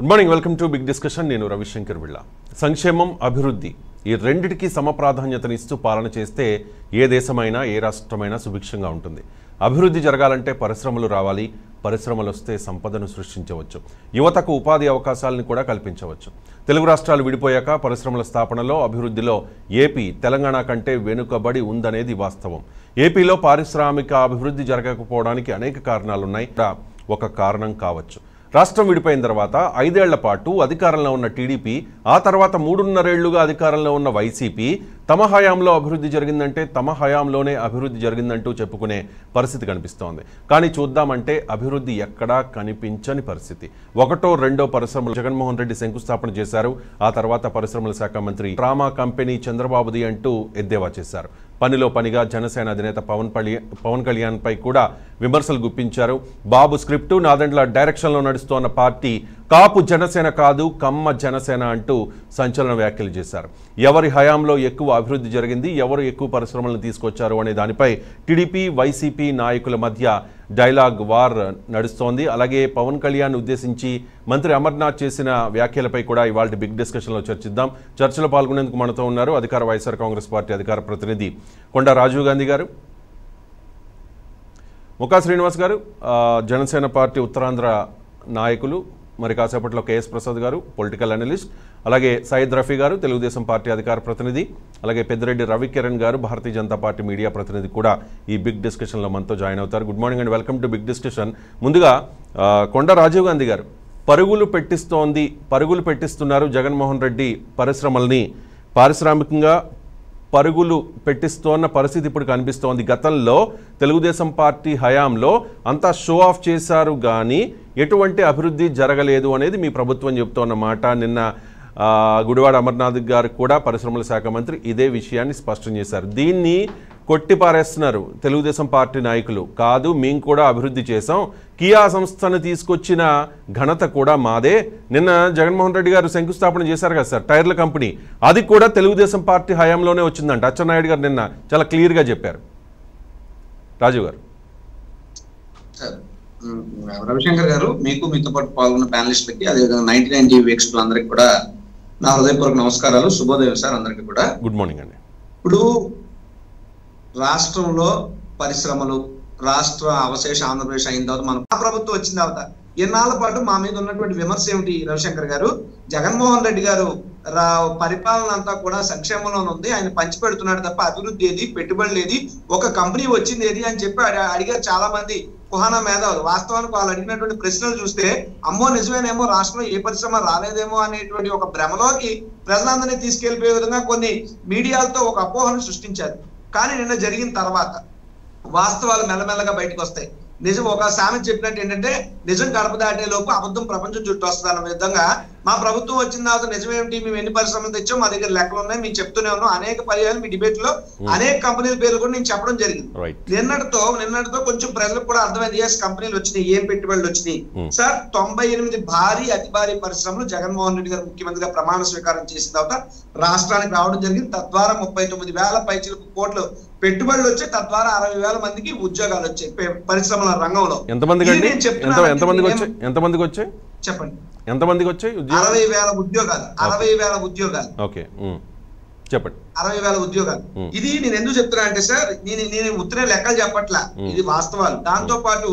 Good morning welcome to big discussion నేను రవిశంకర్ బిళ్ళ. సంక్షేమం అభివృద్ధి ఈ రెండిటికి సమప్రాధాన్యతనిస్తూ పాలన చేస్తే ఏ దేశమైనా ఏ రాష్ట్రమైనా సుభిక్షంగా ఉంటుంది. అభివృద్ధి జరగాలంటే పరిశ్రమలు రావాలి. పరిశ్రమలు వస్తే సంపదను సృష్టించవచ్చు. యువతకు ఉపాధి అవకాశాలను కూడా కల్పించవచ్చు. తెలుగు రాష్ట్రాలు విడిపోయాక పరిశ్రమల స్థాపనలో అభివృద్ధిలో ఏపీ తెలంగాణ కంటే వెనుకబడి ఉందనేది వాస్తవం. ఏపీలో పారిశ్రామిక అభివృద్ధి జరగకపోవడానికి అనేక కారణాలున్నాయి. ఒక కారణం కావచ్చు. రాష్ట్రం విడిపోయిన తర్వాత ఐదేళ్ళ పాటు అధికారంలో ఉన్న టీడీపీ ఆ తర్వాత మూడున్నరేళ్ళుగా అధికారంలో ఉన్న వైసీపీ తమ హయాంలో అభివృద్ధి జరిగిందంటే తమ హయాంలోనే అభివృద్ధి జరిగిందంటూ చెప్పుకునే పరిస్థితి కనిపిస్తోంది. కానీ చూద్దామంటే అభివృద్ధి ఎక్కడా కనిపించని పరిస్థితి. ఒకటో రెండో పరిశ్రమలు జగన్మోహన్ రెడ్డి శంకుస్థాపన చేశారు. ఆ తర్వాత పరిశ్రమల శాఖ మంత్రి డ్రామా కంపెనీ చంద్రబాబుది అంటూ ఎద్దేవా చేశారు. పనిలో పనిగా జనసేన అధినేత పవన్ పవన్ కళ్యాణ్ పై కూడా విమర్శలు గుప్పించారు. బాబు స్క్రిప్టు నాదండ్ల డైరెక్షన్లో నడుస్తోన్న పార్టీ కాపు జనసేన కాదు కమ్మ జనసేన అంటూ సంచలన వ్యాఖ్యలు చేశారు. ఎవరి హయాంలో ఎక్కువ అభివృద్ధి జరిగింది ఎవరు ఎక్కువ పరిశ్రమలను తీసుకొచ్చారు అనే దానిపై టీడీపీ వైసీపీ నాయకుల మధ్య డైలాగ్ వార్ నడుస్తోంది. అలాగే పవన్ కళ్యాణ్ ఉద్దేశించి మంత్రి అమర్నాథ్ చేసిన వ్యాఖ్యలపై కూడా ఇవాళ బిగ్ డిస్కషన్లో చర్చిద్దాం. చర్చలో పాల్గొనేందుకు మనతో ఉన్నారు అధికార వైఎస్ఆర్ కాంగ్రెస్ పార్టీ అధికార ప్రతినిధి కొండ రాజీవ్ గాంధీ గారు. ముఖా శ్రీనివాస్ గారు జనసేన పార్టీ ఉత్తరాంధ్ర నాయకులు మరి కాసేపట్లో కేఎస్ ప్రసాద్ గారు పొలిటికల్ అనలిస్ట్ అలాగే సయ్యద్ రఫీ గారు తెలుగుదేశం పార్టీ అధికార ప్రతినిధి అలాగే పెద్దిరెడ్డి రవికిరణ్ గారు భారతీయ జనతా పార్టీ మీడియా ప్రతినిధి కూడా ఈ బిగ్ డిస్కషన్లో మనతో జాయిన్ అవుతారు. Good morning and welcome to big discussion. ముందుగా కొండ రాజీవ్ గాంధీ గారు పరుగులు పెట్టిస్తోంది పరుగులు పెట్టిస్తున్నారు జగన్మోహన్ రెడ్డి పరిశ్రమల్ని. పారిశ్రామికంగా పరుగులు పెట్టిస్తోన్న పరిస్థితి ఇప్పుడు కనిపిస్తోంది. గతంలో తెలుగుదేశం పార్టీ హయాంలో అంతా షో ఆఫ్ చేశారు కానీ ఎటువంటి అభివృద్ధి జరగలేదు అనేది మీ ప్రభుత్వం చెబుతోన్న మాట. నిన్న గుడివాడ అమర్నాథ్ గారు కూడా పరిశ్రమల శాఖ మంత్రి ఇదే విషయాన్ని స్పష్టం చేశారు. దీన్ని కొట్టిపారేస్తున్నారు తెలుగుదేశం పార్టీ నాయకులు. కాదు మేము కూడా అభివృద్ధి చేశాం. కియా సంస్థను తీసుకొచ్చిన ఘనత కూడా మాదే. నిన్న జగన్మోహన్ రెడ్డి గారు శంకుస్థాపన చేశారు కదా సార్ టైర్ల కంపెనీ. అది కూడా తెలుగుదేశం పార్టీ హయాంలోనే వచ్చిందంట. అచ్చెన్నాయుడు గారు నిన్న చాలా క్లియర్గా చెప్పారు. రాజు గారు. రవిశంకర్ గారు మీకు మీతో పాటు పాల్గొన్న ప్యానలిస్టులకి అదేవిధంగా నైన్టీ నైన్ టీవీ వీక్షకులందరికీ కూడా నా హృదయపూర్వక నమస్కారాలు. శుభోదయం సార్ అందరికీ కూడా. గుడ్ మార్నింగ్ అండి. ఇప్పుడు రాష్ట్రంలో పరిశ్రమలు రాష్ట్ర అవశేష ఆంధ్రప్రదేశ్ అయిన తర్వాత మన ఆ ప్రభుత్వం వచ్చిన తర్వాత ఎన్నాళ్ళ పాటు మా మీద ఉన్నటువంటి విమర్శ ఏమిటి రవిశంకర్ గారు? జగన్మోహన్ రెడ్డి గారు రా పరిపాలన అంతా కూడా సంక్షేమంలో ఉంది. ఆయన పంచి పెడుతున్నాడు తప్ప అభివృద్ధి ఏది పెట్టుబడులు ఏది? ఒక కంపెనీ వచ్చింది ఏది అని చెప్పి అడిగారు చాలా మంది కుహానా మేధావులు. వాస్తవానికి వాళ్ళు అడిగినటువంటి ప్రశ్నలు చూస్తే అమ్మో నిజమేనేమో రాష్ట్రంలో ఏ పరిశ్రమ రాలేదేమో అనేటువంటి ఒక భ్రమలోకి ప్రజలందరినీ తీసుకెళ్ళిపోయే విధంగా కొన్ని మీడియాలతో ఒక అపోహను సృష్టించారు. కానీ నిన్న జరిగిన తర్వాత వాస్తవాలు మెల్లమెల్లగా బయటకు వస్తాయి. నిజం ఒక సామెత చెప్పినట్టు ఏంటంటే నిజం గడప దాటే లోపు అబద్ధం ప్రపంచం చుట్టూ వస్తుంది విధంగా మా ప్రభుత్వం వచ్చిన తర్వాత నిజమేమిటి? మేము ఎన్ని పరిశ్రమలు తెచ్చాం మా దగ్గర లెక్కలు ఉన్నాయి. మేము చెప్తూనే ఉన్నాం. అనేక పర్యాలు మీ డిబేట్లో అనేక కంపెనీల పేర్లు కూడా నేను చెప్పడం జరిగింది. నిన్నటితో నిన్నటితో కొంచెం ప్రజలకు కూడా అర్థమైంది. ఎస్ కంపెనీలు వచ్చినాయి. ఏం పెట్టుబడులు వచ్చినాయి? Hmm. సార్ తొంభై ఎనిమిది భారీ అతి భారీ పరిశ్రమలు జగన్మోహన్ రెడ్డి గారు ముఖ్యమంత్రిగా ప్రమాణ స్వీకారం చేసిన తర్వాత రాష్ట్రానికి రావడం జరిగింది. తద్వారా ముప్పై తొమ్మిది వేల పైచిలకు కోట్లు పెట్టుబడులు వచ్చాయి తద్వారా అరవై వేల మందికి ఉద్యోగాలు వచ్చాయి. పరిశ్రమల రంగంలో. ఎంతమందికి ఇది అండి? నేను ఎంత చెప్తున్నానంటే ఎంతమందికి వచ్చాయి? ఎంతమందికి వచ్చాయి? చెప్పండి. ఎంతమందికి వచ్చాయి? అరవై వేల ఉద్యోగాలు. అరవై వేల ఉద్యోగాలు. ఓకే. చెప్పండి. అరవై వేల ఉద్యోగాలు. ఇది నేను ఎందుకు చెప్తున్నా అంటే సార్ నేను నేను ఉత్తరే లెక్కలు చెప్పట్లా. ఇది వాస్తవాలు. దాంతో పాటు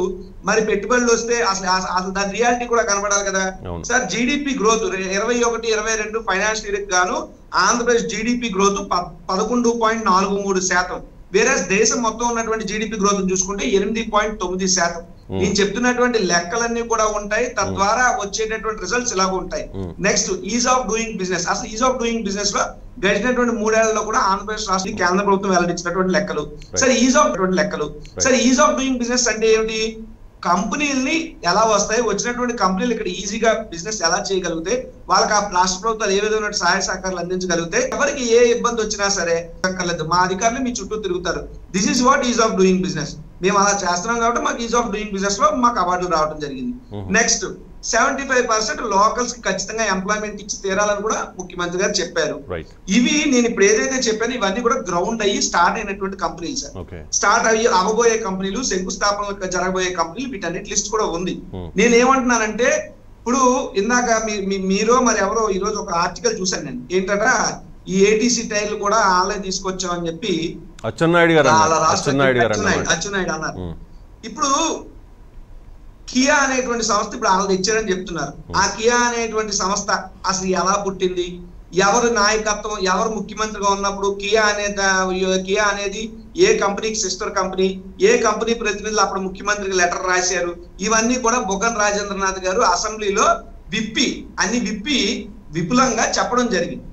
మరి పెట్టుబడులు వస్తే అసలు దాని రియాలిటీ కూడా కనబడాలి కదా. సార్ జీడిపి గ్రోత్ ఇరవై ఒకటి ఇరవై రెండు ఫైనాన్షియల్ ఇయర్ గాను ఆంధ్రప్రదేశ్ జీడిపి గ్రోత్ పదకొండు పాయింట్ నాలుగు మూడు శాతం. వేరే దేశం మొత్తం ఉన్నటువంటి జీడిపి గ్రోత్ చూసుకుంటే ఎనిమిది పాయింట్ తొమ్మిది శాతం. Hmm. నేను చెప్తున్నటువంటి లెక్కలన్నీ కూడా ఉంటాయి. తద్వారా వచ్చేటటువంటి రిజల్ట్స్ ఇలాగ ఉంటాయి. Hmm. Next ease of doing business అసలు ఈజ్ ఆఫ్ డూయింగ్ బిజినెస్లో గడిచినటువంటి మూడేళ్ళలో కూడా ఆంధ్రప్రదేశ్ రాష్ట్ర కేంద్ర ప్రభుత్వం వెల్లడించినటువంటి లెక్కలు. సరే ఈజ్ ఆఫ్ లెక్కలు. సరే ఈజ్ ఆఫ్ డూయింగ్ బిజినెస్ అంటే ఏమిటి? కంపెనీల్ని ఎలా వస్తాయి? వచ్చినటువంటి కంపెనీలు ఇక్కడ ఈజీగా బిజినెస్ ఎలా చేయగలిగితే వాళ్ళకి ఆ రాష్ట్ర ప్రభుత్వాలు ఏ విధమైన సహాయ సహకారాలు అందించగలిగితే ఎవరికి ఏ ఇబ్బంది వచ్చినా సరే అక్కర్లేదు మా అధికారులు మీ చుట్టూ తిరుగుతారు. This is what ease of doing business మేము అలా చేస్తున్నాం కాబట్టి మాకు ఈజ్ ఆఫ్ డూయింగ్ బిజినెస్లో మాకు అవార్డులు రావడం జరిగింది. నెక్స్ట్ సెవెంటీ ఫైవ్ పర్సెంట్ లోకల్స్కి ఖచ్చితంగా ఎంప్లాయ్మెంట్ ఇచ్చి తీరాలని కూడా ముఖ్యమంత్రి గారు చెప్పారు. ఇవి నేను ఇప్పుడు ఏదైతే చెప్పానో ఇవన్నీ కూడా గ్రౌండ్ అయ్యి స్టార్ట్ అయినటువంటి కంపెనీలు సార్. స్టార్ట్ అయ్యి అవబోయే కంపెనీలు శంకుస్థాపన జరగబోయే కంపెనీలు వీటన్నిటి లిస్ట్ కూడా ఉంది. Hmm. నేను ఏమంటున్నానంటే ఇప్పుడు ఇందాక మీరు మరి ఎవరో ఈ రోజు ఒక ఆర్టికల్ చూశాను నేను. ఏంటంటే ఈ ఏటీసీ టైర్లు కూడా ఆన్లైన్ తీసుకొచ్చామని చెప్పి అచ్చెన్నాయుడు గారు అన్నారు. అచ్చెన్నాయుడు ఉమ్, ఇప్పుడు కియా అనేటువంటి సంస్థ ఇప్పుడు వాళ్ళు తెచ్చారని చెప్తున్నారు. ఆ కియా అనేటువంటి సంస్థ అసలు ఎలా పుట్టింది? ఎవరు నాయకత్వం ఎవరు ముఖ్యమంత్రిగా ఉన్నప్పుడు కియా అనే కియా అనేది ఏ కంపెనీకి సిస్టర్ కంపెనీ ఏ కంపెనీ ప్రతినిధులు అప్పుడు ముఖ్యమంత్రికి లెటర్ రాశారు? ఇవన్నీ కూడా బుగ్గన రాజేంద్రనాథ్ గారు అసెంబ్లీలో విప్పి అన్ని విప్పి విపులంగా చెప్పడం జరిగింది.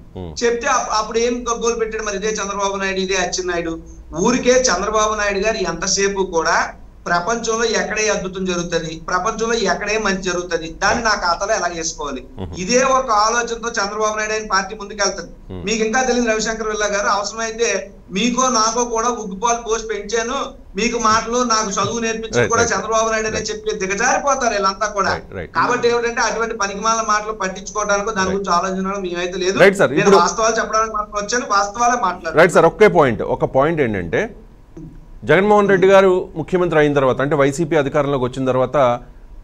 చెప్తే అప్- అప్పుడు ఏం గగ్గోలు పెట్టాడు? మరి ఇదే చంద్రబాబు నాయుడు ఇదే అచ్చెన్నాయుడు. ఊరికే చంద్రబాబు నాయుడు గారు ఎంతసేపు కూడా ప్రపంచంలో ఎక్కడే అద్భుతం జరుగుతుంది? ప్రపంచంలో ఎక్కడే మంచి జరుగుతుంది? దాన్ని నా ఖాతాలో ఎలా చేసుకోవాలి? ఇదే ఒక ఆలోచనతో చంద్రబాబు నాయుడు అయిన పార్టీ ముందుకెళ్తుంది మీకు ఇంకా తెలియదు రవిశంకర్ విల్లా గారు అవసరమైతే మీకో నాకో కూడా ఉగ్గుపాలు పోసి పెంచాను. మీకు మాటలు నాకు చదువు నేర్పించి కూడా. చంద్రబాబు నాయుడు అనే చెప్పి దిగజారిపోతారు వీళ్ళంతా కూడా. కాబట్టి ఏమిటంటే అటువంటి పనికిమాల మాటలు పట్టించుకోవడానికి దాని గురించి ఆలోచించడం మేమైతే లేదు. వాస్తవాలు చెప్పడానికి మాత్రం వచ్చాను వాస్తవాలే మాట్లాడారు రైట్ సార్ ఒకే పాయింట్ ఒక పాయింట్ ఏంటంటే జగన్మోహన్ రెడ్డి గారు ముఖ్యమంత్రి అయిన తర్వాత అంటే వైసీపీ అధికారంలోకి వచ్చిన తర్వాత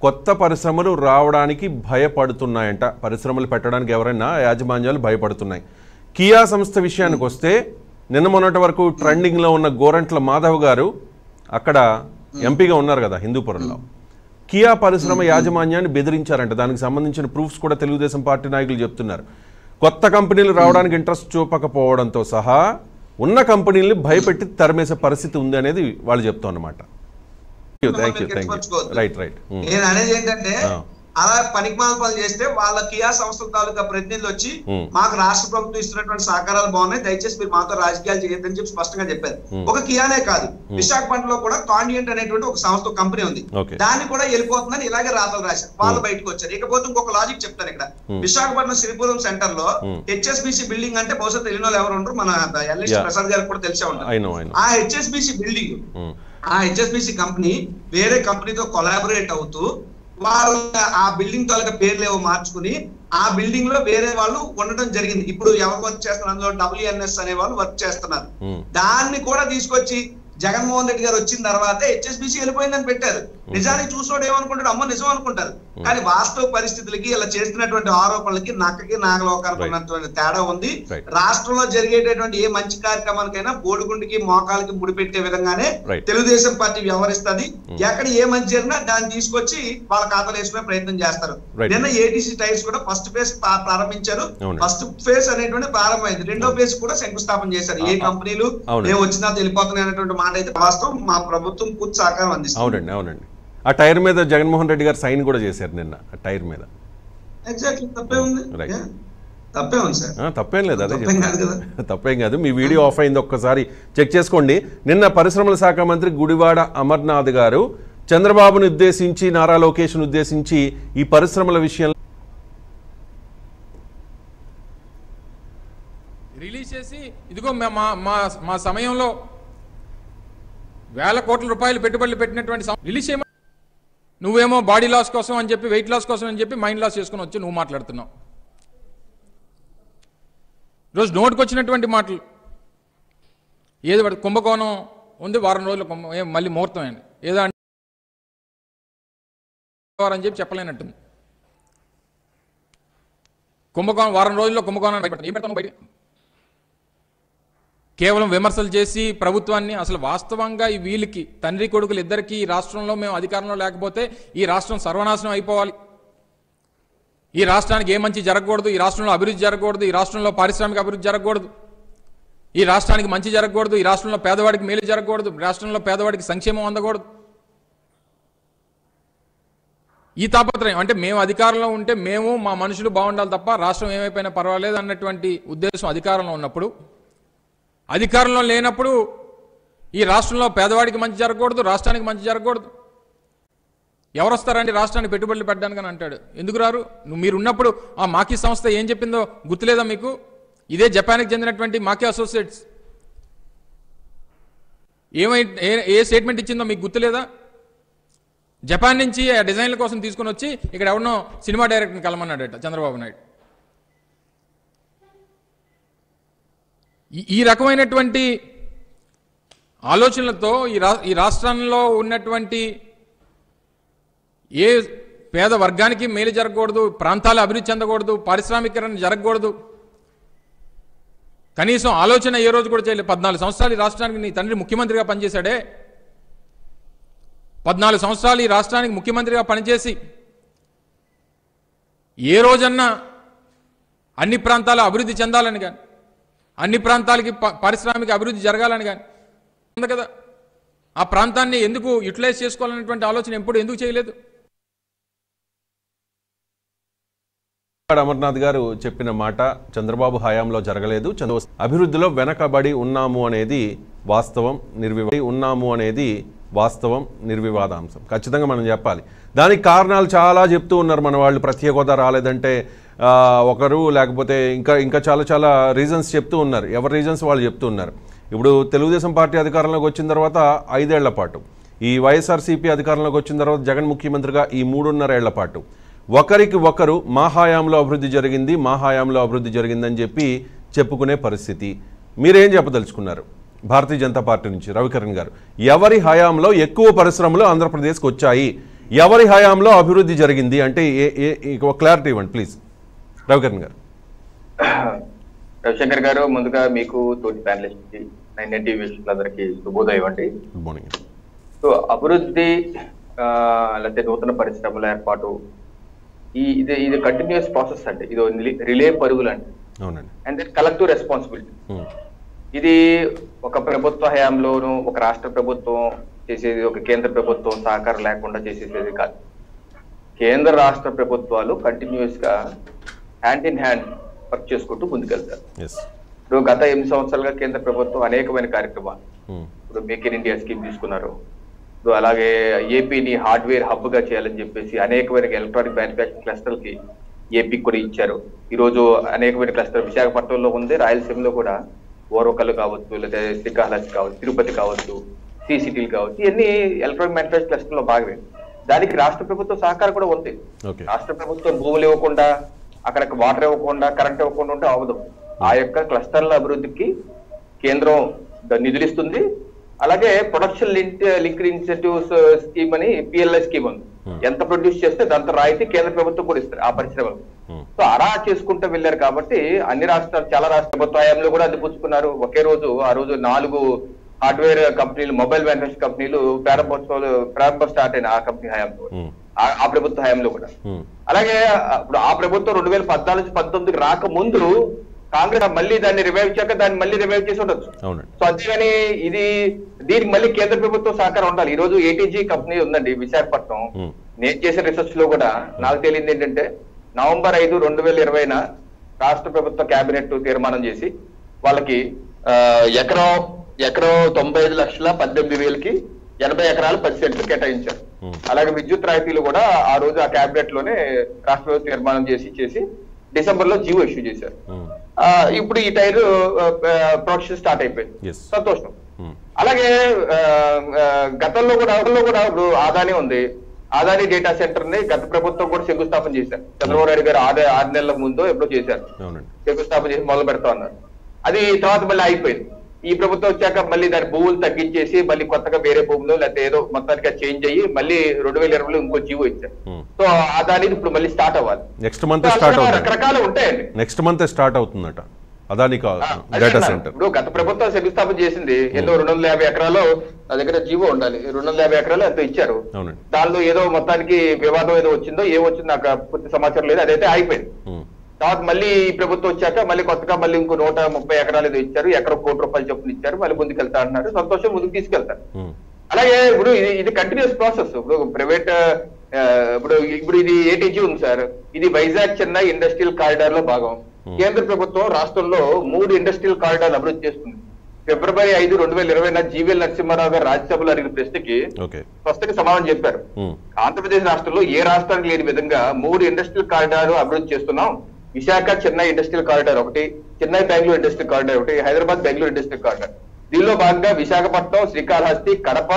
కొత్త పరిశ్రమలు రావడానికి భయపడుతున్నాయంట. పరిశ్రమలు పెట్టడానికి ఎవరైనా యాజమాన్యాలు భయపడుతున్నాయి. కియా సంస్థ విషయానికి వస్తే నిన్న మొన్నటి వరకు ట్రెండింగ్లో ఉన్న గోరంట్ల మాధవ్ గారు అక్కడ ఎంపీగా ఉన్నారు కదా హిందూపురంలో. కియా పరిశ్రమ యాజమాన్యాన్ని బెదిరించారంట. దానికి సంబంధించిన ప్రూఫ్స్ కూడా తెలుగుదేశం పార్టీ నాయకులు చెప్తున్నారు. కొత్త కంపెనీలు రావడానికి ఇంట్రెస్ట్ చూపకపోవడంతో సహా ఉన్న కంపెనీల్ని భయపెట్టి తరిమేసే పరిస్థితి ఉంది అనేది వాళ్ళు చెప్తామన్నమాట thank you thank you right right నేను అనేది ఏంటంటే ఆ. అలా పనికిమాల పనులు చేస్తే వాళ్ళ కియా సంస్థల తాలూకా ప్రతినిధులు వచ్చి. మాకు రాష్ట్ర ప్రభుత్వం ఇస్తున్నటువంటి సహకారాలు బాగున్నాయి దయచేసి మీరు మాతో రాజకీయాలు చేయొద్దని చెప్పి స్పష్టంగా చెప్పారు. ఒక కియానే కాదు. విశాఖపట్నంలో కూడా కాండియంట్ అనేటువంటి ఒక సంస్థ కంపెనీ ఉంది. దాన్ని కూడా వెళ్ళిపోతుందని ఇలాగే రాతలు రాశారు. వాళ్ళు బయటకు వచ్చారు. ఇకపోతే ఇంకొక లాజిక్ చెప్తాను ఇక్కడ. విశాఖపట్నం శ్రీపురం సెంటర్లో. హెచ్ఎస్బిసి బిల్డింగ్ అంటే బహుశా తెలియని వాళ్ళు ఎవరు ఉండరు. మన ఎల్ఎస్. ప్రసాద్ గారికి కూడా తెలిసే ఉంటారు. ఆ హెచ్ఎస్బిసి బిల్డింగ్ ఆ హెచ్ఎస్బిసి కంపెనీ వేరే కంపెనీతో కొలాబరేట్ అవుతూ వాళ్ళు ఆ బిల్డింగ్ తాలూకా పేర్లు ఏవో మార్చుకుని ఆ బిల్డింగ్లో వేరే వాళ్ళు ఉండడం జరిగింది. ఇప్పుడు ఎవరు వర్క్ చేస్తున్నారు? అందులో డబ్ల్యూఎన్ఎస్ అనే వాళ్ళు వర్క్ చేస్తున్నారు. దాన్ని కూడా తీసుకొచ్చి జగన్మోహన్ రెడ్డి గారు వచ్చిన తర్వాత హెచ్ఎస్బిసి వెళ్ళిపోయిందని పెట్టారు. నిజానికి చూసోడు ఏమనుకుంటాడు? అమ్మ నిజం అనుకుంటారు. కానీ వాస్తవ పరిస్థితులకి ఇలా చేస్తున్నటువంటి ఆరోపణలకి నక్కకి నాగలోకానికి. ఉన్నటువంటి తేడా ఉంది. రాష్ట్రంలో జరిగేటటువంటి ఏ మంచి కార్యక్రమానికైనా బోడిగుండికి మోకాలకి ముడిపెట్టే విధంగానే. తెలుగుదేశం పార్టీ వ్యవహరిస్తుంది ఎక్కడ ఏ మంచి జరిగినా దాన్ని తీసుకొచ్చి వాళ్ళ ఖాతాలో వేసుకునే ప్రయత్నం చేస్తారు. నిన్న ఏటీసీ టైర్స్ కూడా ఫస్ట్ ఫేజ్ ప్రారంభించారు. ఫస్ట్ ఫేజ్ అనేటువంటి ప్రారంభమైంది రెండో ఫేజ్ కూడా శంకుస్థాపన చేశారు ఏ కంపెనీలు. మేము వచ్చినా వెళ్ళిపోతున్నాయి అనేటువంటి మాట అయితే వాస్తవం మా ప్రభుత్వం పూర్తి సహకారం అందిస్తుంది అవునండి అవునండి ఆ టైర్ మీద జగన్మోహన్ రెడ్డి గారు సైన్ కూడా చేశారు నిన్న ఆ టైర్ మీద ఎగ్జాక్ట్లీ తప్పే ఉంది Right. Yeah. తప్పే ఉంది సార్ ఆ, తప్పేం లేదు అదే తప్పేం కాదు చెప్తున్నా. తప్పేం కాదు మీ వీడియో ఆఫ్ అయింది ఒక్కసారి చెక్ చేసుకోండి నిన్న పరిశ్రమల శాఖ మంత్రి గుడివాడ అమర్నాథ్ గారు చంద్రబాబును ఉద్దేశించి నారా లోకేష్ను ఉద్దేశించి ఈ పరిశ్రమల విషయంలో రిలీజ్ చేసి ఇదిగో మా- మా సమయంలో వేల కోట్ల రూపాయలు పెట్టుబడులు పెట్టినటువంటి రిలీజ్ చేయమ నువ్వేమో బాడీ లాస్ కోసం అని చెప్పి వెయిట్ లాస్ కోసం అని చెప్పి మైండ్ లాస్ చేసుకుని వచ్చి నువ్వు మాట్లాడుతున్నావు. రోజు నోటికి వచ్చినటువంటి మాటలు. ఏది పడితే కుంభకోణం ఉంది వారం రోజులు కుంభ ఏం మళ్ళీ ముహూర్తం అయింది. ఏదో అంటే అని చెప్పి చెప్పలేనట్టుంది. కుంభకోణం వారం రోజుల్లో కుంభకోణం ఏం బయట కేవలం విమర్శలు చేసి ప్రభుత్వాన్ని అసలు వాస్తవంగా ఈ వీళ్ళకి తండ్రి కొడుకులు ఇద్దరికి ఈ రాష్ట్రంలో మేము అధికారంలో లేకపోతే ఈ రాష్ట్రం సర్వనాశనం అయిపోవాలి. ఈ రాష్ట్రానికి ఏ మంచి జరగకూడదు ఈ రాష్ట్రంలో అభివృద్ధి జరగకూడదు ఈ రాష్ట్రంలో పారిశ్రామిక అభివృద్ధి జరగకూడదు. ఈ రాష్ట్రానికి మంచి జరగకూడదు ఈ రాష్ట్రంలో పేదవాడికి మేలు జరగకూడదు రాష్ట్రంలో పేదవాడికి సంక్షేమం అందకూడదు. ఈ తాపత్రయం అంటే మేము అధికారంలో ఉంటే మేము మా మనుషులు బాగుండాలి తప్ప రాష్ట్రం ఏమైపోయినా పర్వాలేదు అన్నటువంటి ఉద్దేశం అధికారంలో ఉన్నప్పుడు. అధికారంలో లేనప్పుడు ఈ రాష్ట్రంలో పేదవాడికి మంచి జరగకూడదు రాష్ట్రానికి మంచి జరగకూడదు. ఎవరు వస్తారండి రాష్ట్రానికి పెట్టుబడులు పెట్టడానికి అని అంటాడు. ఎందుకు రారు? నువ్వు మీరు ఉన్నప్పుడు ఆ మాకీ సంస్థ ఏం చెప్పిందో గుర్తులేదా మీకు? ఇదే జపాన్కి చెందినటువంటి మాకీ అసోసియేట్స్. ఏమై ఏ- ఏ స్టేట్మెంట్ ఇచ్చిందో మీకు గుర్తులేదా? జపాన్ నుంచి ఆ డిజైన్ల కోసం తీసుకొని వచ్చి ఇక్కడ ఎవరినో సినిమా డైరెక్టర్ని కలమన్నాడట చంద్రబాబు నాయుడు. ఈ- ఈ రకమైనటువంటి ఆలోచనలతో ఈ రా ఈ రాష్ట్రంలో ఉన్నటువంటి ఏ పేద వర్గానికి మేలు జరగకూడదు ప్రాంతాలు అభివృద్ధి చెందకూడదు పారిశ్రామికరణ జరగకూడదు. కనీసం ఆలోచన ఏ రోజు కూడా చేయలేదు. పద్నాలుగు సంవత్సరాలు ఈ రాష్ట్రానికి నీ తండ్రి ముఖ్యమంత్రిగా పనిచేశాడే. పద్నాలుగు సంవత్సరాలు ఈ రాష్ట్రానికి ముఖ్యమంత్రిగా పనిచేసి ఏ రోజన్నా అన్ని ప్రాంతాలు అభివృద్ధి చెందాలని కానీ అన్ని ప్రాంతాలకి పారిశ్రామిక అభివృద్ధి జరగాలని కానీ ఉంది కదా? ఆ ప్రాంతాన్ని ఎందుకు యూటిలైజ్ చేసుకోవాలనేటువంటి ఆలోచన ఎప్పుడు ఎందుకు చేయలేదు? అమర్నాథ్ గారు చెప్పిన మాట చంద్రబాబు హయాంలో జరగలేదు. చంద్ర అభివృద్ధిలో వెనకబడి ఉన్నాము అనేది వాస్తవం నిర్వివాది ఉన్నాము అనేది వాస్తవం నిర్వివాదాంశం. ఖచ్చితంగా మనం చెప్పాలి. దానికి కారణాలు చాలా చెప్తూ ఉన్నారు మన వాళ్ళు. ప్రత్యేక హోదా రాలేదంటే ఒకరు లేకపోతే ఇంకా ఇంకా చాలా చాలా రీజన్స్ చెప్తూ ఉన్నారు. ఎవరి రీజన్స్ వాళ్ళు చెప్తూ ఉన్నారు. ఇప్పుడు తెలుగుదేశం పార్టీ అధికారంలోకి వచ్చిన తర్వాత ఐదేళ్ళ పాటు ఈ వైఎస్ఆర్సీపీ అధికారంలోకి వచ్చిన తర్వాత జగన్ ముఖ్యమంత్రిగా ఈ మూడున్నరేళ్ళ పాటు ఒకరికి ఒకరు మా హయాంలో అభివృద్ధి జరిగింది మా హయాంలో అభివృద్ధి జరిగిందని చెప్పి చెప్పుకునే పరిస్థితి. మీరేం చెప్పదలుచుకున్నారు? భారతీయ జనతా పార్టీ నుంచి రవికరణ్ గారు. ఎవరి హయాంలో ఎక్కువ పరిశ్రమలు ఆంధ్రప్రదేశ్కి వచ్చాయి? ఎవరి హయాంలో అభివృద్ధి జరిగింది? అంటే ఏ ఏ ఏ- ఒక క్లారిటీ ఇవ్వండి ప్లీజ్ రవికరణ్ గారు. రవిశంకర్ గారు ముందుగా మీకు తోటి ప్యానలిస్ట్ నైన్ టీవీ వీక్షకులందరికీ శుభోదయం అండి గుడ్ మార్నింగ్ సో అభివృద్ధి లేకపోతే నూతన పరిశ్రమల ఏర్పాటు ఈ ఇది ఇది కంటిన్యూస్ ప్రాసెస్ అండి. ఇది రిలే- పరుగులు అండి అండ్ దెన్ కలెక్టివ్ రెస్పాన్సిబిలిటీ ఇది ఒక ప్రభుత్వ హయాంలోను ఒక రాష్ట్ర ప్రభుత్వం చేసేది ఒక కేంద్ర ప్రభుత్వం సహకారం లేకుండా చేసేది కాదు. కేంద్ర రాష్ట్ర ప్రభుత్వాలు కంటిన్యూస్గా హ్యాండ్ ఇన్ హ్యాండ్ వర్క్ చేసుకుంటూ ముందుకెళ్తారు. ఇప్పుడు గత ఎనిమిది సంవత్సరాలుగా కేంద్ర ప్రభుత్వం అనేకమైన కార్యక్రమాలు. ఉమ్, ఇప్పుడు మేక్ ఇన్ ఇండియా స్కీమ్ తీసుకున్నారు. ఇప్పుడు అలాగే ఏపీని హార్డ్వేర్ హబ్గా చేయాలని చెప్పేసి అనేకమైన ఎలక్ట్రానిక్ మ్యానుఫ్యాక్చరింగ్ క్లస్టర్కి ఏపీకి కూడా ఇచ్చారు. ఈ రోజు అనేకమైన క్లస్టర్ విశాఖపట్నంలో ఉంది రాయలసీమలో కూడా ఓరవకల్లు కావచ్చు లేదా శ్రీకాళహస్తి కావచ్చు తిరుపతి కావచ్చు సి సిటీలు కావచ్చు ఇవన్నీ ఎలక్ట్రానిక్ మ్యానుఫ్యాక్చరింగ్ క్లస్టర్లో భాగమే. దానికి రాష్ట్ర ప్రభుత్వ సహకారం కూడా ఉంది. రాష్ట్ర ప్రభుత్వం భూములు ఇవ్వకుండా అక్కడ వాటర్ ఇవ్వకుండా కరెంట్ ఇవ్వకుండా ఉంటే అవదు ఆ యొక్క క్లస్టర్ల అభివృద్ధికి కేంద్రం ద- నిధులు ఇస్తుంది అలాగే production link linked incentives scheme అని పిఎల్ఐ స్కీమ్ ఉంది. Hmm. ఎంత ప్రొడ్యూస్ చేస్తే దాంతో రాయితీ కేంద్ర ప్రభుత్వం కూడా ఇస్తారు ఆ పరిశ్రమలు. ఉమ్, సో అలా చేసుకుంటూ వెళ్ళారు కాబట్టి అన్ని రాష్ట్రాలు చాలా రాష్ట్ర ప్రభుత్వ హయాంలో కూడా అందిపుచ్చుకున్నారు. ఒకే రోజు ఆ రోజు నాలుగు హార్డ్వేర్ కంపెనీలు మొబైల్ మ్యానుఫ్యాక్చర్ కంపెనీలు ప్రారంభోత్సవాలు ప్రారంభం స్టార్ట్ అయిన ఆ కంపెనీ హయాంలో. ఉమ్, ఆ- ప్రభుత్వ హయాంలో కూడా. అలాగే ఇప్పుడు ఆ ప్రభుత్వం రెండు వేల పద్నాలుగు నుంచి పంతొమ్మిదికి రాకముందు కాంగ్రెస్ మళ్ళీ దాన్ని రివైవ్ చేయక దాన్ని మళ్ళీ రివైవ్ చేసి ఉండొచ్చు. సో అంతేగాని ఇది దీనికి మళ్ళీ కేంద్ర ప్రభుత్వం సహకారం ఉండాలి. ఈ రోజు ఏటీజీ కంపెనీ ఉందండి విశాఖపట్నం. నేను చేసిన రీసెర్చ్లో కూడా నాకు తెలియంది ఏంటంటే నవంబర్ ఐదు రెండు వేల ఇరవైన రాష్ట్ర ప్రభుత్వ కేబినెట్ తీర్మానం చేసి వాళ్ళకి ఎకరం ఎకరం తొంభై ఐదు లక్షల పద్దెనిమిది వేలకి ఎనభై ఎకరాలు పది సెంట్లు కేటాయించారు. అలాగే విద్యుత్ రాయితీలు కూడా ఆ రోజు ఆ కేబినెట్లోనే రాష్ట్ర ప్రభుత్వం తీర్మానం చేసి చేసి డిసెంబర్లో జీవో ఇష్యూ చేశారు. ఇప్పుడు ఈ టైర్ ప్రొడక్షన్ స్టార్ట్ అయిపోయింది. సంతోషం. అలాగే గతంలో కూడా గతంలో కూడా ఇప్పుడు ఆదాని ఉంది. ఆదాని డేటా సెంటర్ని గత ప్రభుత్వం కూడా శంకుస్థాపన చేశారు. చంద్రబాబు నాయుడు గారు ఆరు ఆరు నెలల ముందు ఎప్పుడో చేశారు. శంకుస్థాపన చేసి మొదలు పెడతా ఉన్నారు. అది తర్వాత మళ్ళీ అయిపోయింది ఈ ప్రభుత్వం వచ్చాక మళ్ళీ దాని భూములు తగ్గించేసి మళ్ళీ కొత్తగా వేరే భూములు లేకపోతే ఏదో మొత్తానికి చేంజ్ అయ్యి మళ్ళీ రెండు వేల ఇరవైలో ఇంకో జీవో ఇచ్చారు. ఉమ్. సో అదాని ఇప్పుడు మళ్ళీ స్టార్ట్ అవ్వాలి. నెక్స్ట్ మంత్ స్టార్ట్ రకరకాలు ఉంటాయండి. నెక్స్ట్ మంత్ స్టార్ట్ అవుతుందట. అదాని డేటా. సెంటర్ ఇప్పుడు గత ప్రభుత్వం శంకుస్థాపన చేసింది. ఎన్నో రెండు వందల యాభై ఎకరాలు నా దగ్గర జీవో ఉండాలి. రెండు వందల యాభై ఎకరాలు ఎంతో ఇచ్చారు. దానిలో ఏదో మొత్తానికి వివాదం ఏదో వచ్చిందో ఏ వచ్చిందో నాకు పూర్తి సమాచారం లేదు. అదైతే అయిపోయింది ఉమ్, తర్వాత మళ్ళీ ఈ ప్రభుత్వం వచ్చాక మళ్ళీ కొత్తగా మళ్ళీ ఇంకో నూట ముప్పై ఎకరాలు ఏదో ఇచ్చారు ఎకరం కోటి రూపాయలు చొప్పున ఇచ్చారు మళ్ళీ ముందుకు వెళ్తా అంటున్నారు సంతోషం ముందుకు తీసుకెళ్తారు. అలాగే ఇప్పుడు ఇది ఇది కంటిన్యూస్ ప్రాసెస్ ఇప్పుడు ప్రైవేట్ ఇప్పుడు ఇప్పుడు ఇది ఏటీజీ ఉంది సార్. ఇది వైజాగ్ చెన్నై ఇండస్ట్రియల్ కారిడార్లో భాగం. కేంద్ర ప్రభుత్వం రాష్ట్రంలో మూడు ఇండస్ట్రియల్ కారిడార్లు అభివృద్ధి చేస్తుంది. ఫిబ్రవరి ఐదు రెండు వేల ఇరవై జీవీఎల్ నరసింహారావు గారు రాజ్యసభలో అడిగిన ప్రశ్నకి స్పష్టంగా సమాధానం చెప్పారు. ఆంధ్రప్రదేశ్ రాష్ట్రంలో ఏ రాష్ట్రానికి లేని విధంగా మూడు ఇండస్ట్రియల్ కారిడార్ అభివృద్ధి చేస్తున్నాం. విశాఖ చెన్నై ఇండస్ట్రియల్ కారిడార్ ఒకటి చెన్నై బెంగళూరు ఇండస్ట్రియల్ కారిడార్ ఒకటి హైదరాబాద్ బెంగళూరు ఇండస్ట్రియల్ కారిడార్. దీనిలో భాగంగా విశాఖపట్నం శ్రీకాళహస్తి కడప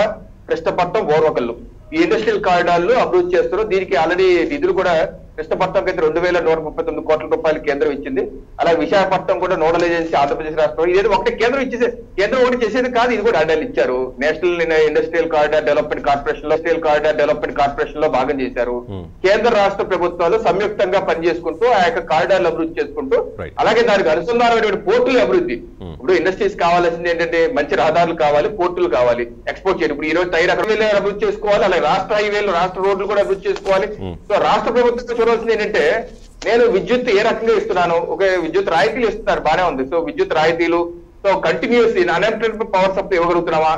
కృష్ణపట్నం ఓర్వకల్లు ఈ ఇండస్ట్రియల్ కారిడార్లు అభివృద్ధి చేస్తున్నారు. దీనికి ఆల్రెడీ నిధులు కూడా కృష్ణపట్నంకి అయితే రెండు వేల నూట ముప్పై తొమ్మిది కోట్ల రూపాయలు కేంద్రం ఇచ్చింది అలాగే విశాఖపట్నం కూడా నోడల్ ఏజెన్సీ ఆంధ్రప్రదేశ్ రాష్ట్రం ఇదేదో ఒకటి కేంద్రం ఇచ్చేసే కేంద్రం ఒకటి చేసేది కాదు ఇది కూడా అడ్డాలు ఇచ్చారు నేషనల్ ఇండస్ట్రియల్ కారిడార్ డెవలప్మెంట్ కార్పొరేషన్లో ఇండస్ట్రియల్ కారిడార్ డెవలప్మెంట్ కార్పొరేషన్లో భాగం చేశారు Hmm. కేంద్ర రాష్ట్ర ప్రభుత్వాలు సంయుక్తంగా పనిచేసుకుంటూ ఆ యొక్క కారిడార్లు అభివృద్ధి చేసుకుంటూ. అలాగే దానికి అనుసంధానమైన పోర్టుల అభివృద్ధి Hmm. ఇప్పుడు ఇండస్ట్రీస్ కావాల్సింది ఏంటంటే మంచి రహదారులు కావాలి పోర్టులు కావాలి ఎక్స్పోర్ట్ చేయడం ఇప్పుడు ఈ రోజు హైవేలు అభివృద్ధి చేసుకోవాలి అలాగే రాష్ట్ర హైవేలు రాష్ట్ర రోడ్లు కూడా అభివృద్ధి చేసుకోవాలి Hmm. సో రాష్ట్ర ప్రభుత్వం చూడాల్సింది ఏంటంటే నేను విద్యుత్ ఏ రకంగా ఇస్తున్నాను? ఒక విద్యుత్ రాయితీలు ఇస్తున్నారు బానే ఉంది. సో విద్యుత్ రాయితీలు so continuous unemployment power supply ఇవ్వగలుగుతున్నావా.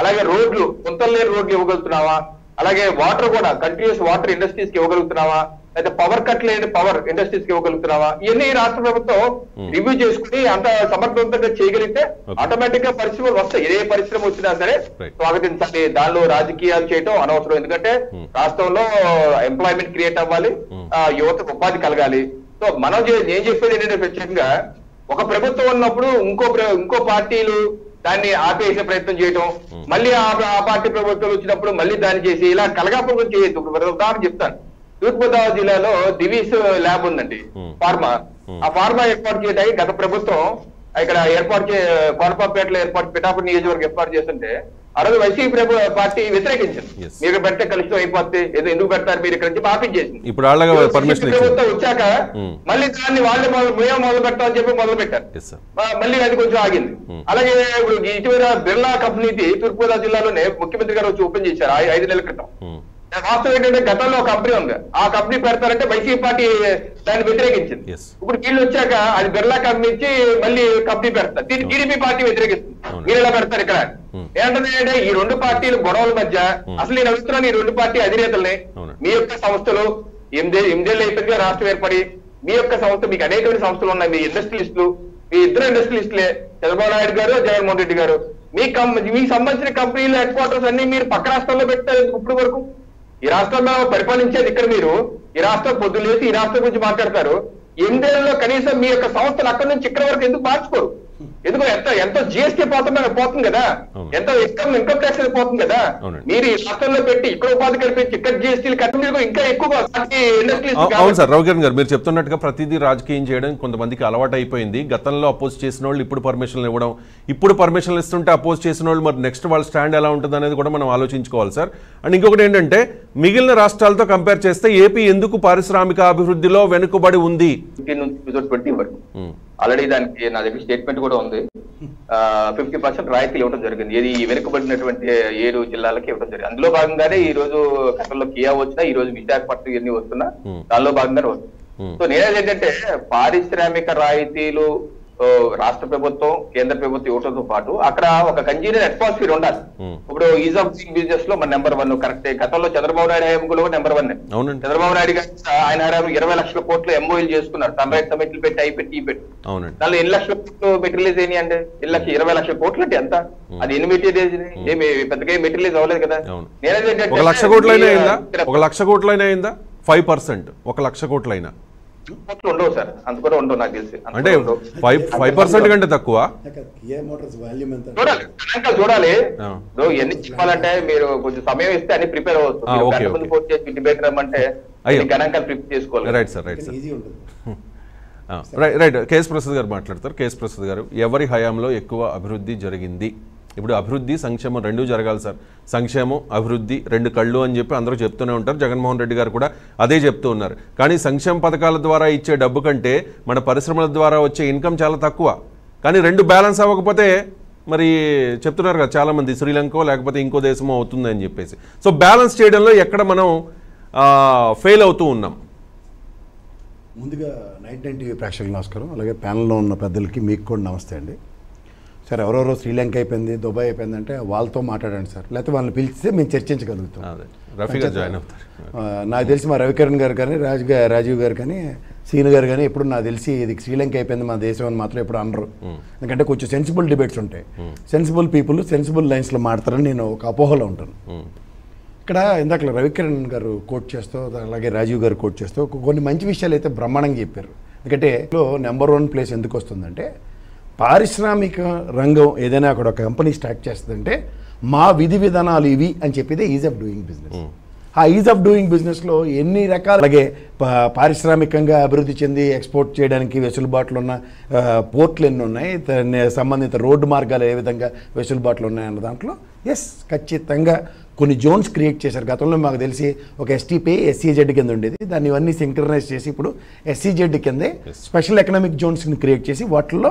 అలాగే రోడ్లు గుంతలు లేని రోడ్లు ఇవ్వగలుగుతున్నావా? అలాగే వాటర్ కూడా కంటిన్యూస్ వాటర్ ఇండస్ట్రీస్కి ఇవ్వగలుగుతున్నావా? అయితే పవర్ కట్ లేని పవర్ ఇండస్ట్రీస్కి ఇవ్వగలుగుతున్నావా ఇవన్నీ రాష్ట్ర ప్రభుత్వం Hmm. రివ్యూ చేసుకుని అంత సమర్థవంతంగా చేయగలిగితే. ఆటోమేటిక్గా పరిశ్రమలు వస్తాయి ఏ పరిశ్రమ వచ్చినా సరే. స్వాగతించాలి దానిలో రాజకీయాలు చేయటం అనవసరం ఎందుకంటే Hmm. రాష్ట్రంలో ఎంప్లాయ్మెంట్ క్రియేట్ అవ్వాలి Hmm. యువతకు ఉపాధి కలగాలి సో మనం నేను చెప్పేది ఏంటంటే ప్రత్యేకంగా ఒక ప్రభుత్వం ఉన్నప్పుడు ఇంకో ఇంకో పార్టీలు దాన్ని ఆపేసే ప్రయత్నం చేయటం Hmm. మళ్ళీ ఆ పార్టీ ప్రభుత్వం వచ్చినప్పుడు మళ్ళీ దాన్ని చేసి ఇలా కలగాపురం చేయొద్దు ఉదాహరణ చెప్తాను తూర్పుగోదావరి జిల్లాలో దివీస్ ల్యాబ్ ఉందండి Hmm. Pharma Hmm. ఆ ఫార్మా ఏర్పాటు చేయడానికి గత ప్రభుత్వం ఇక్కడ ఏర్పాటు చే కోనపాపేటలో ఏర్పాటు పిఠాపురం నియోజకవర్గం ఏర్పాటు చేస్తుంటే ఆ రోజు వైసీపీ ప్రభు పార్టీ వ్యతిరేకించింది. మీరు పెడితే కలుషితం అయిపోతే ఏదో ఎందుకు పెడతారు మీరు ఇక్కడ నుంచి ఆపించేసింది ఇప్పుడు ప్రభుత్వం వచ్చాక Hmm. మళ్ళీ దాన్ని వాళ్ళే మొదలు మేము మొదలు పెట్టామని చెప్పి మొదలు పెట్టారు మళ్ళీ అది కొంచెం ఆగింది. అలాగే ఇప్పుడు ఇటీవల బిర్లా కంపెనీది తూర్పుగోదావరి జిల్లాలోనే ముఖ్యమంత్రి గారు వచ్చి ఓపెన్ చేశారు ఐదు నెలల క్రితం వాస్తవం ఏంటంటే గతంలో ఒక కంపెనీ ఉంది ఆ కంపెనీ పెడతారంటే వైసీపీ పార్టీ దాన్ని వ్యతిరేకించింది. ఇప్పుడు వీళ్ళు వచ్చాక అది బిర్లా కంపెనీ ఇచ్చి మళ్ళీ కంపెనీ పెడతారు దీన్ని టీడీపీ పార్టీ వ్యతిరేకిస్తుంది. మీరు ఎలా పెడతారు ఇక్కడ Hmm. ఏంటంటే ఈ రెండు పార్టీలు గొడవల మధ్య Hmm. అసలు నేను అడుగుతున్నాను ఈ రెండు పార్టీ అధినేతల్ని. మీ యొక్క సంస్థలు ఎనిమిది ఎనిమిదేళ్ళు అయిపోయిందిగా రాష్ట్రం ఏర్పడి మీ యొక్క సంస్థ మీకు అనేకమైన సంస్థలు ఉన్నాయి మీ ఇండస్ట్రియలిస్టులు మీ ఇద్దరు ఇండస్ట్రియలిస్టులే చంద్రబాబు నాయుడు గారు జగన్మోహన్ రెడ్డి గారు మీ కం మీకు సంబంధించిన కంపెనీలు హెడ్ క్వార్టర్స్ అన్ని మీరు పక్క రాష్ట్రాల్లో పెట్టారు ఇప్పుడు వరకు ఈ రాష్ట్రంలో పరిపాలించేది ఇక్కడ మీరు. ఈ రాష్ట్రం పొద్దున్న ఈ రాష్ట్రం గురించి మాట్లాడతారు. ఎనిమిదేళ్ళలో కనీసం మీ యొక్క సంస్థలు అక్కడి నుంచి ఇక్కడ వరకు ఎందుకు మార్చుకోరు? ఎందుకు ఎంత ఎంతో జిఎస్టీ పోతున్నా పోతుంది కదా. ఎంతో ఇన్కమ్ ఇన్కమ్ ట్యాక్స్ పోతుంది కదా. మీరు ఈ రాష్ట్రంలో పెట్టి ఇక్కడ ఉపాధి కల్పించి ఇక్కడ జిఎస్టీలు కట్టి మీరు ఇంకా ఎక్కువ అవును సార్ రవికిరణ్ గారు మీరు చెప్తున్నట్టుగా ప్రతిదీ రాజకీయం చేయడం కొంతమందికి అలవాటు అయిపోయింది. గతంలో అపోజ్ చేసిన వాళ్ళు ఇప్పుడు పర్మిషన్లు ఇవ్వడం. ఇప్పుడు పర్మిషన్లు ఇస్తుంటే అపోజ్ చేసిన వాళ్ళు మరి నెక్స్ట్ వాళ్ళ స్టాండ్ ఎలా ఉంటుంది అనేది కూడా మనం ఆలోచించుకోవాలి సార్. అండ్ ఇంకొకటి ఏంటంటే మిగిలిన రాష్ట్రాలతో కంపేర్ చేస్తే ఏపీ ఎందుకు పారిశ్రామిక అభివృద్ధిలో వెనుకబడి ఉంది? ఆల్రెడీ దానికి నా దగ్గర స్టేట్మెంట్ కూడా ఉంది ఫిఫ్టీ పర్సెంట్ రాయితీలు ఇవ్వడం జరిగింది ఇది వెనుకబడినటువంటి ఏడు జిల్లాలకి ఇవ్వడం జరిగింది అందులో భాగంగానే ఈ రోజు గతంలో కియా వచ్చినా ఈ రోజు విశాఖపట్నం ఇవన్నీ వస్తున్నా Hmm. దానిలో భాగంగానే వస్తుంది Hmm. సో నేనేది ఏంటంటే పారిశ్రామిక రాయితీలు రాష్ట్ర ప్రభుత్వం కేంద్ర ప్రభుత్వం ఇవ్వడంతో పాటు అక్కడ ఒక కంజీనియర్ అట్మాస్ఫియర్ ఉండాలి. Hmm. ఇప్పుడు ఈజ్ ఆఫ్ డూయింగ్ బిజినెస్లో మన నెంబర్ వన్ కరెక్ట్ గతంలో చంద్రబాబు నాయుడు హయాంలో నెంబర్ వన్ చంద్రబాబు నాయుడు గారు ఆయన హయాంలో ఇరవై లక్షల కోట్లు ఎంఓఎల్ చేసుకున్నారు. సన్ రైట్ సమిట్లు పెట్టి అయి పెట్టి ఈ పెట్టి. దానిలో ఎన్ని లక్షల కోట్లు మెటీరియల్స్ అయినాయి అంటే ఎన్ని లక్ష ఇరవై లక్షల కోట్లు అంటే ఎంత? అది ఎన్ని మెటీరియల్స్ ఏమి పెద్దగా ఏం మెటీరియల్స్ అవ్వలేదు కదా. నేనేది ఏంటంటే ఒక లక్ష కోట్లైనా ఒక లక్ష కోట్లైనా ఫైవ్ పర్సెంట్ ఒక లక్ష కోట్లైనా. ఉండవు సార్. అంత కూడా ఉండవు నాకు తెలిసి. అంటే. ఫైవ్ ఫైవ్ పర్సెంట్ కంటే తక్కువ? కియా మోటార్స్ వాల్యూమ్ ఎంత? చూడాలి. గణాంకాలు చూడాలి. ఎన్ని చెప్పాలంటే మీరు కొంచెం సమయం ఇస్తే అన్ని ప్రిపేర్ అవ్వచ్చు. ఫోన్ చేసి డిబేట్ రమ్మంటే గణాంకాలు ప్రిపేర్ చేసుకోవాలి. Right sir right sir easy ఉంటుంది. ఆ, రైట్ రైట్ కేఎస్ ప్రసాద్ గారు మాట్లాడతారు. కేఎస్ ప్రసాద్ గారు ఎవరి హయాంలో ఎక్కువ అభివృద్ధి జరిగింది? ఇప్పుడు అభివృద్ధి సంక్షేమం రెండూ జరగాలి సార్. సంక్షేమం అభివృద్ధి రెండు కళ్ళు అని చెప్పి అందరూ చెప్తూనే ఉంటారు. జగన్మోహన్ రెడ్డి గారు కూడా అదే చెప్తూ ఉన్నారు. కానీ సంక్షేమ పథకాల ద్వారా ఇచ్చే డబ్బు కంటే మన పరిశ్రమల ద్వారా వచ్చే ఇన్కమ్ చాలా తక్కువ. కానీ రెండు బ్యాలెన్స్ అవ్వకపోతే మరి చెప్తున్నారు కదా చాలామంది శ్రీలంక లేకపోతే ఇంకో దేశమో అవుతుంది అని చెప్పేసి. సో బ్యాలెన్స్ చేయడంలో ఎక్కడ మనం ఫెయిల్ అవుతూ ఉన్నాం. ముందుగా నైట్ నైన్ టీవీ ప్రేక్షకులు నమస్కారం. అలాగే ప్యానల్లో ఉన్న పెద్దలకి మీకు కూడా నమస్తే అండి. సార్ ఎవరెవరో శ్రీలంక అయిపోయింది దుబాయ్ అయిపోయింది అంటే వాళ్ళతో మాట్లాడండి సార్. లేకపోతే వాళ్ళని పిలిస్తే మేము చర్చించగలుగుతాం. నాకు తెలిసి మా రవికిరణ్ గారు కానీ రాజు రాజీవ్ గారు కానీ సీను గారు కానీ ఎప్పుడు నాకు తెలిసి ఇది శ్రీలంక అయిపోయింది మా దేశం అని మాత్రం ఎప్పుడు అనరు. ఎందుకంటే కొంచెం సెన్సిబుల్ డిబేట్స్ ఉంటాయి. సెన్సిబుల్ పీపుల్ సెన్సిబుల్ లైన్స్లో మాట్లాడతారని నేను ఒక అపోహలో ఉంటాను. ఇక్కడ ఇందాక రవికిరణ్ గారు కోట్ చేస్తూ అలాగే రాజీవ్ గారు కోట్ చేస్తూ కొన్ని మంచి విషయాలు అయితే బ్రహ్మాండంగా చెప్పారు. ఎందుకంటే నెంబర్ వన్ ప్లేస్ ఎందుకు వస్తుందంటే పారిశ్రామిక రంగం ఏదైనా అక్కడ ఒక కంపెనీ స్టార్ట్ చేస్తుందంటే మా విధి విధానాలు ఇవి అని చెప్పేదే ఈజ్ ఆఫ్ డూయింగ్ బిజినెస్ ఆ ఈజ్ ఆఫ్ డూయింగ్ బిజినెస్లో ఎన్ని రకాల అలాగే పారిశ్రామికంగా అభివృద్ధి చెంది ఎక్స్పోర్ట్ చేయడానికి వెసులుబాట్లు ఉన్న పోర్ట్లు ఎన్ని ఉన్నాయి? సంబంధిత రోడ్డు మార్గాలు ఏ విధంగా వెసులుబాట్లు ఉన్నాయి అన్న దాంట్లో ఎస్ ఖచ్చితంగా కొన్ని జోన్స్ క్రియేట్ చేశారు. గతంలో మాకు తెలిసి ఒక ఎస్టీపీ ఎస్సీజెడ్ కింద ఉండేది. దాన్ని ఇవన్నీ సింక్రనైజ్ చేసి ఇప్పుడు ఎస్సీజెడ్ కిందే స్పెషల్ ఎకనామిక్ జోన్స్ని క్రియేట్ చేసి వాటిల్లో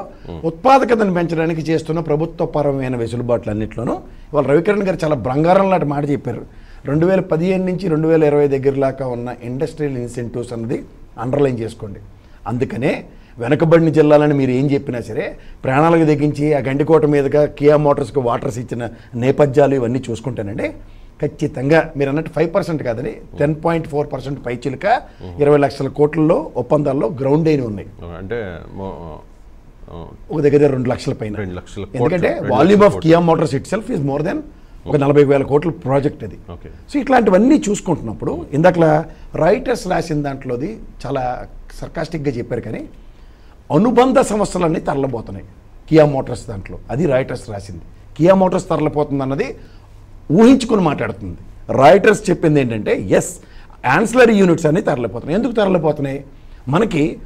ఉత్పాదకతను పెంచడానికి చేస్తున్న ప్రభుత్వ పరమైన వెసులుబాట్లు అన్నింటిలోనూ ఇవాళ రవికిరణ్ గారు చాలా బంగారం లాంటి మాట చెప్పారు. రెండు వేల పదిహేను నుంచి రెండు వేల ఇరవై దగ్గరలాగా ఉన్న ఇండస్ట్రియల్ ఇన్సెంటివ్స్ అన్నది అండర్లైన్ చేసుకోండి. అందుకనే వెనకబడిన జిల్లాలని మీరు ఏం చెప్పినా సరే ప్రాణాలకు తెగించి ఆ గండికోట మీదుగా కియా మోటార్స్కి వాటర్స్ ఇచ్చిన నేపథ్యాలు ఇవన్నీ చూసుకుంటానండి. ఖచ్చితంగా మీరు అన్నట్టు ఫైవ్ పర్సెంట్ కాదని టెన్ పాయింట్ ఫోర్ పర్సెంట్ పైచిలుక ఇరవై లక్షల కోట్లలో ఒప్పందాల్లో గ్రౌండ్ అయిన ఉన్నాయి. అంటే ఒక దగ్గర రెండు లక్షల పైన. రెండు లక్షల ఎందుకంటే volume of. Kia Motors itself is more than ఒక నలభై వేల కోట్ల ప్రాజెక్ట్ అది. సో ఇట్లాంటివన్నీ చూసుకుంటున్నప్పుడు ఇందాకలా రైటర్స్ రాసిన దాంట్లోది చాలా సర్కాస్టిక్గా చెప్పారు కానీ అనుబంధ సంస్థలన్నీ తరలిపోతున్నాయి కియా మోటార్స్ దాంట్లో. అది రైటర్స్ రాసింది. కియా మోటార్స్ తరలిపోతుంది అన్నది ఊహించుకుని మాట్లాడుతుంది. రైటర్స్ చెప్పింది ఏంటంటే ఎస్ యాన్సిలరీ యూనిట్స్ అన్నీ తరలిపోతున్నాయి. ఎందుకు తరలిపోతున్నాయి? మనకి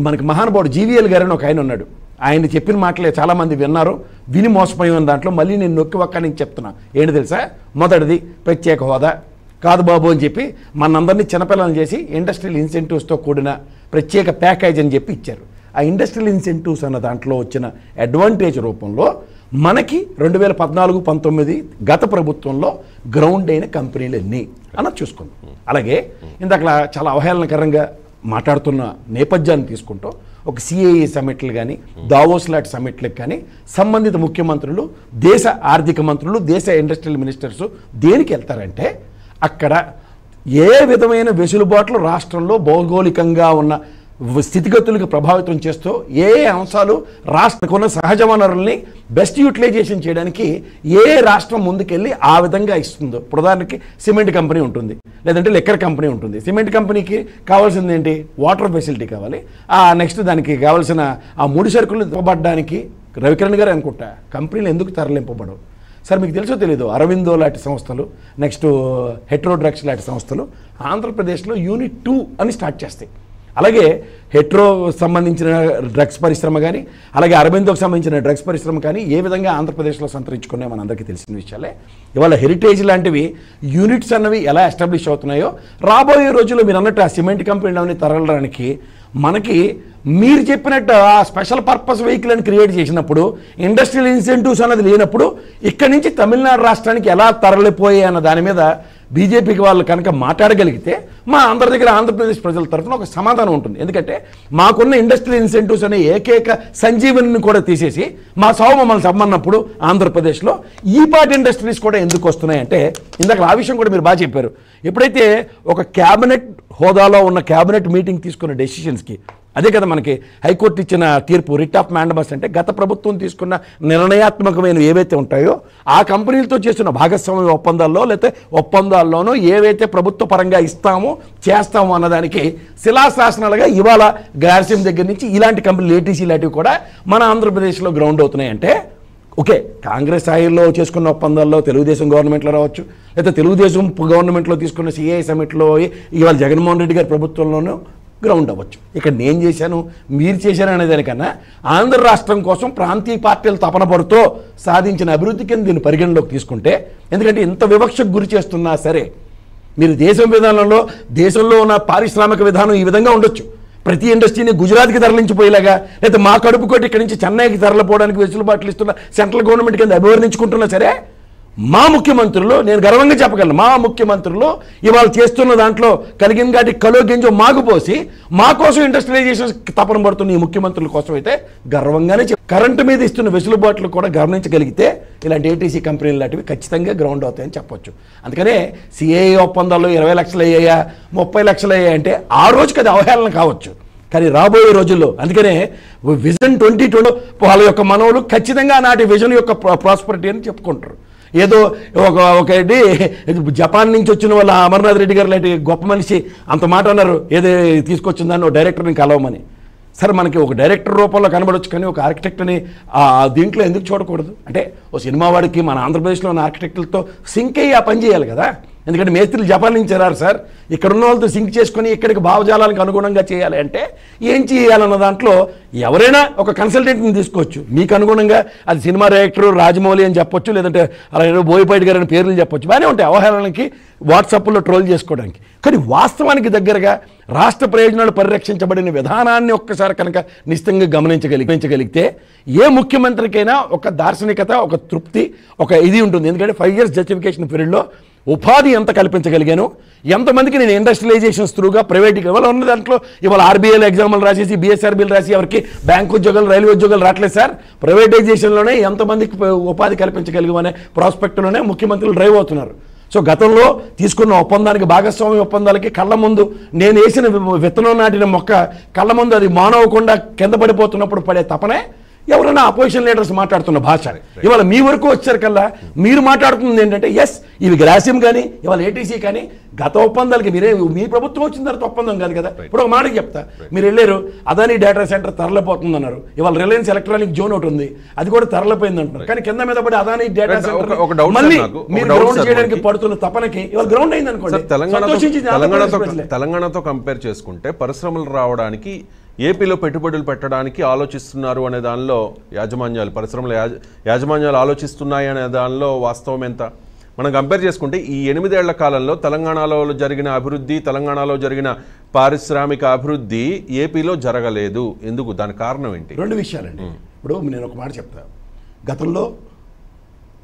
మనకి మహానుభావుడు జీవీఎల్ గారు అని ఒక ఆయన ఉన్నాడు. ఆయన చెప్పిన మాటలే చాలామంది విన్నారు. విని మోసపోయిన దాంట్లో మళ్ళీ నేను నొక్కి ఒక్క నేను చెప్తున్నా. ఏంటి తెలుసా? మొదటిది ప్రత్యేక హోదా. కాదు బాబు అని చెప్పి మనందరినీ చిన్నపిల్లలు చేసి ఇండస్ట్రియల్ ఇన్సెంటివ్స్తో కూడిన ప్రత్యేక ప్యాకేజ్ అని చెప్పి ఇచ్చారు. ఆ ఇండస్ట్రియల్ ఇన్సెంటివ్స్ అన్న దాంట్లో వచ్చిన అడ్వాంటేజ్ రూపంలో మనకి రెండు వేల పద్నాలుగు పంతొమ్మిది గత ప్రభుత్వంలో గ్రౌండ్ అయిన కంపెనీలు ఎన్ని అన్నది చూసుకుందాం. అలాగే ఇందాక చాలా అవహేళనకరంగా మాట్లాడుతున్న నేపథ్యాన్ని తీసుకుంటూ. ఒక సిఏఈ సమ్మిట్లు కానీ దావోస్ లాట్ సమిట్లకు కానీ సంబంధిత ముఖ్యమంత్రులు దేశ ఆర్థిక మంత్రులు దేశ ఇండస్ట్రియల్ మినిస్టర్స్ దేనికి వెళ్తారంటే అక్కడ ఏ విధమైన వెసులుబాట్లు రాష్ట్రంలో భౌగోళికంగా ఉన్న స్థితిగతులకు ప్రభావితం చేస్తూ ఏ ఏ అంశాలు రాష్ట్రకున్న సహజ వనరుల్ని బెస్ట్ యూటిలైజేషన్ చేయడానికి ఏ రాష్ట్రం ముందుకెళ్ళి ఆ విధంగా ఇస్తుందో. ఉదాహరణకి సిమెంట్ కంపెనీ ఉంటుంది లేదంటే లెక్కర్ కంపెనీ ఉంటుంది. సిమెంట్ కంపెనీకి కావాల్సింది ఏంటి? వాటర్ ఫెసిలిటీ కావాలి. ఆ నెక్స్ట్ దానికి కావాల్సిన ఆ ముడి సరుకులు ఇవ్వబడడానికి రవికిరణ్ గారు అనుకుంటా కంపెనీలు ఎందుకు తరలింపబడవు? సార్ మీకు తెలుసో తెలీదు? అరవిందో లాంటి సంస్థలు నెక్స్ట్ హెట్రోడ్రగ్స్ లాంటి సంస్థలు ఆంధ్రప్రదేశ్లో యూనిట్ టూ అని స్టార్ట్ చేస్తాయి. అలాగే హెట్రో సంబంధించిన డ్రగ్స్ పరిశ్రమ కానీ అలాగే అరవిందోకి సంబంధించిన డ్రగ్స్ పరిశ్రమ కానీ ఏ విధంగా ఆంధ్రప్రదేశ్లో సంతరించుకున్నాయో మనందరికీ తెలిసిన విషయాలే. ఇవాళ హెరిటేజ్ లాంటివి యూనిట్స్ అన్నవి ఎలా ఎస్టాబ్లిష్ అవుతున్నాయో రాబోయే రోజుల్లో మీరు అన్నట్టు ఆ సిమెంట్ కంపెనీలన్నీ తరలడానికి మనకి మీరు చెప్పినట్టు ఆ స్పెషల్ పర్పస్ వెహికల్ అని క్రియేట్ చేసినప్పుడు ఇండస్ట్రియల్ ఇన్సెంటివ్స్ అన్నది లేనప్పుడు ఇక్కడి నుంచి తమిళనాడు రాష్ట్రానికి ఎలా తరలిపోయాయి అన్న దాని మీద బీజేపీకి వాళ్ళు కనుక మాట్లాడగలిగితే మా అందరి దగ్గర ఆంధ్రప్రదేశ్ ప్రజల తరఫున ఒక సమాధానం ఉంటుంది. ఎందుకంటే మాకున్న ఇండస్ట్రియల్ ఇన్సెంటివ్స్ అనే ఏకైక సంజీవనిని కూడా తీసేసి మా సావు మమ్మల్ని సమ్మన్నప్పుడు ఆంధ్రప్రదేశ్లో ఈ పార్టీ ఇండస్ట్రీస్ కూడా ఎందుకు వస్తున్నాయంటే ఇందాక ఆ విషయం కూడా మీరు బాగా చెప్పారు. ఎప్పుడైతే ఒక క్యాబినెట్ హోదాలో ఉన్న క్యాబినెట్ మీటింగ్ తీసుకున్న డెసిషన్స్కి అదే కదా మనకి హైకోర్టు ఇచ్చిన తీర్పు రిట్ ఆఫ్ మ్యాండమస్ అంటే గత ప్రభుత్వం తీసుకున్న నిర్ణయాత్మకమైన ఏవైతే ఉంటాయో ఆ కంపెనీలతో చేసిన భాగస్వామ్య ఒప్పందాల్లో లేకపోతే ఒప్పందాల్లోనూ ఏవైతే ప్రభుత్వ పరంగా ఇస్తామో చేస్తామో అన్నదానికి శిలాశాసనాలుగా ఇవాళ గ్రాసిమ్ దగ్గర నుంచి ఇలాంటి కంపెనీలు ఏటీసీ లాంటివి కూడా మన ఆంధ్రప్రదేశ్లో గ్రౌండ్ అవుతున్నాయి. అంటే ఓకే కాంగ్రెస్ స్థాయిలో చేసుకున్న ఒప్పందాల్లో తెలుగుదేశం గవర్నమెంట్లో రావచ్చు లేదా తెలుగుదేశం గవర్నమెంట్లో తీసుకున్న సిఐ సమిట్లో ఇవాళ జగన్మోహన్ రెడ్డి గారి ప్రభుత్వంలోనూ గ్రౌండ్ అవ్వచ్చు. ఇక్కడ నేను చేశాను మీరు చేశారు అనే దానికన్నా ఆంధ్ర రాష్ట్రం కోసం ప్రాంతీయ పార్టీలు తపన పడుతూ సాధించిన అభివృద్ధి కింద దీన్ని పరిగణలోకి తీసుకుంటే ఎందుకంటే ఇంత వివక్షకు గురి చేస్తున్నా సరే మీరు దేశం విధానంలో దేశంలో ఉన్న పారిశ్రామిక విధానం ఈ విధంగా ఉండొచ్చు. ప్రతి ఇండస్ట్రీని గుజరాత్కి తరలించిపోయేలాగా లేదా మా కడుపు కొట్టి ఇక్కడి నుంచి చెన్నైకి తరలిపోవడానికి వెసులుబాట్లు ఇస్తున్న సెంట్రల్ గవర్నమెంట్ కింద అభివర్ణించుకుంటున్నా సరే మా ముఖ్యమంత్రులు నేను గర్వంగా చెప్పగలను మా ముఖ్యమంత్రులు ఇవాళ చేస్తున్న దాంట్లో కలిగిన గాటి కలో గింజో మాకు పోసి మా కోసం ఇండస్ట్రియలైజేషన్ తపన పడుతున్న ఈ ముఖ్యమంత్రుల కోసం అయితే గర్వంగానే చెప్ కరెంటు మీద ఇస్తున్న వెసులుబాట్లు కూడా గమనించగలిగితే ఇలాంటి ఏటీసీ కంపెనీలు లాంటివి ఖచ్చితంగా గ్రౌండ్ అవుతాయని చెప్పొచ్చు. అందుకనే సిఏఏ ఒప్పందాల్లో ఇరవై లక్షలు అయ్యాయా ముప్పై లక్షలు అయ్యాయి అంటే ఆ రోజుకి అది అవహేళన కావచ్చు. కానీ రాబోయే రోజుల్లో అందుకనే విజన్ ట్వంటీ ట్వంటీ వాళ్ళ యొక్క మనవులు ఖచ్చితంగా నాటి విజన్ యొక్క ప్రాస్పరిటీ అని చెప్పుకుంటారు. ఏదో ఒక ఒక జపాన్ నుంచి వచ్చిన వాళ్ళ అమర్నాథ్ రెడ్డి గారు లాంటి గొప్ప మనిషి అంత మాట అన్నారు. ఏదో తీసుకొచ్చిందని ఒక డైరెక్టర్ని కలవమని. సరే మనకి ఒక డైరెక్టర్ రూపంలో కనబడొచ్చు కానీ ఒక ఆర్కిటెక్ట్ని దీంట్లో ఎందుకు చూడకూడదు? అంటే ఓ సినిమా వాడికి మన ఆంధ్రప్రదేశ్లో ఉన్న ఆర్కిటెక్టులతో సింక్ అయ్యి ఆ పని చేయాలి కదా. ఎందుకంటే మేస్త్రీలు జపాన్ నుంచి రారు సార్. ఇక్కడ ఉన్న వాళ్ళతో సింక్ చేసుకొని ఇక్కడికి భావజాలానికి అనుగుణంగా చేయాలి అంటే ఏం చేయాలన్న దాంట్లో ఎవరైనా ఒక కన్సల్టెంట్ని తీసుకోవచ్చు. మీకు అనుగుణంగా అది సినిమా డైరెక్టర్ రాజమౌళి అని చెప్పొచ్చు లేదంటే అలాగే బోయపాటి గారు అని పేర్లు చెప్పొచ్చు. బాగానే ఉంటాయి అవహేళనకి వాట్సాప్లో ట్రోల్ చేసుకోవడానికి. కానీ వాస్తవానికి దగ్గరగా రాష్ట్ర ప్రయోజనాలు పరిరక్షించబడిన విధానాన్ని ఒక్కసారి కనుక నిశ్చితంగా గమనించగలిగించగలిగితే ఏ ముఖ్యమంత్రికైనా ఒక దార్శనికత ఒక తృప్తి ఒక ఇది ఉంటుంది. ఎందుకంటే ఫైవ్ ఇయర్స్ జస్టిఫికేషన్ పీరియడ్లో ఉపాధి ఎంత కల్పించగలిగాను? ఎంతమందికి నేను ఇండస్ట్రియలైజేషన్స్ త్రూగా ప్రైవేట్ ఇవాళ ఉన్న దాంట్లో? ఇవాళ ఆర్బీఐలో ఎగ్జామ్లు రాసేసి బిఎస్ఆర్బీలు రాసి ఎవరికి బ్యాంక్ ఉద్యోగాలు రైల్వే ఉద్యోగాలు రావట్లేదు సార్. ప్రైవేటైజేషన్లోనే ఎంతమందికి ఉపాధి కల్పించగలిగామనే ప్రాస్పెక్ట్లోనే ముఖ్యమంత్రులు డ్రైవ్ అవుతున్నారు. సో గతంలో తీసుకున్న ఒప్పందానికి భాగస్వామ్య ఒప్పందాలకి కళ్ళ ముందు నేను వేసిన వి- విత్తనం నాటిన మొక్క కళ్ళ ముందు అది మానవకుండా కింద పడిపోతున్నప్పుడు పడే తపనే ఎవరైనా అపోజిషన్ లీడర్స్ మాట్లాడుతున్న భాష ఇవాళ మీ వరకు వచ్చారికల్లా మీరు మాట్లాడుతుంది ఏంటంటే ఎస్ ఇవి గ్రాసియం కానీ ఇవాళ ఏటీసీ కానీ గత ఒప్పందాలకి మీరే మీ ప్రభుత్వం వచ్చిన తర్వాత ఒప్పందం కాదు కదా. ఇప్పుడు ఒక మాట చెప్తా. మీరు వెళ్ళారు అదాని డేటా సెంటర్ తరలిపోతుంది అన్నారు ఇవాళ రిలయన్స్ ఎలక్ట్రానిక్ జోన్ ఒకటి ఉంది. అది కూడా తరలిపోయింది అంటున్నారు కానీ కింద మీద పడి అదాని డేటా సెంటర్ మళ్ళీ మీరు గ్రౌండ్ చేయడానికి. పడుతున్న తపనకి ఇవాళ గ్రౌండ్ అయింది అనుకోండి. తెలంగాణతో కంపేర్ చేసుకుంటే పరిశ్రమలు రావడానికి ఏపీలో పెట్టుబడులు పెట్టడానికి ఆలోచిస్తున్నారు అనే దానిలో యాజమాన్యాలు పరిశ్రమల యాజ యాజమాన్యాలు ఆలోచిస్తున్నాయి అనే దానిలో వాస్తవం ఎంత? మనం కంపేర్ చేసుకుంటే ఈ ఎనిమిదేళ్ళ కాలంలో తెలంగాణలో జరిగిన అభివృద్ధి తెలంగాణలో జరిగిన పారిశ్రామిక అభివృద్ధి ఏపీలో జరగలేదు. ఎందుకు? దాని కారణం ఏంటి? రెండు విషయాలండి. ఇప్పుడు నేను ఒక మాట చెప్తా. గతంలో